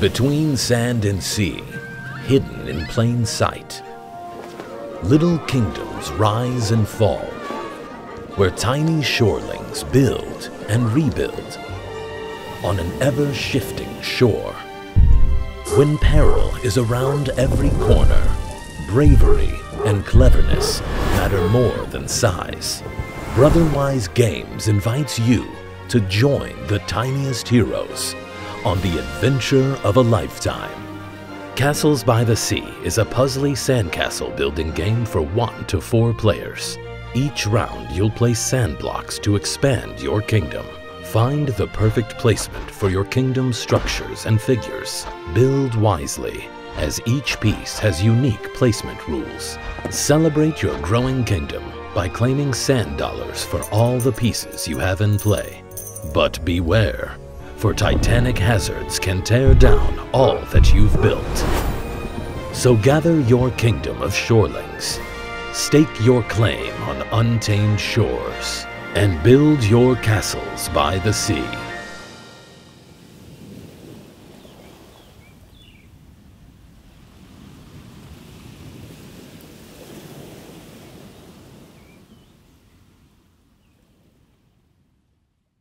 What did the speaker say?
Between sand and sea, hidden in plain sight, little kingdoms rise and fall, where tiny shorelings build and rebuild on an ever-shifting shore. When peril is around every corner, bravery and cleverness matter more than size. Brotherwise Games invites you to join the tiniest heroes on the adventure of a lifetime. Castles by the Sea is a puzzly sandcastle building game for one to four players. Each round you'll place sand blocks to expand your kingdom. Find the perfect placement for your kingdom's structures and figures. Build wisely, as each piece has unique placement rules. Celebrate your growing kingdom by claiming sand dollars for all the pieces you have in play. But beware, for titanic hazards can tear down all that you've built. So gather your kingdom of shorelings, stake your claim on untamed shores, and build your castles by the sea.